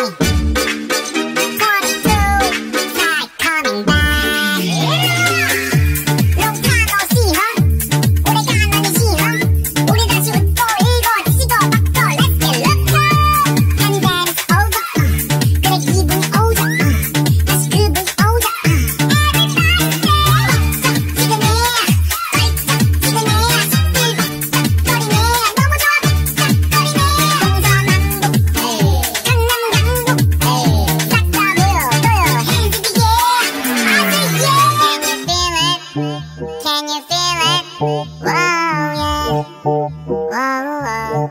Ooh. 야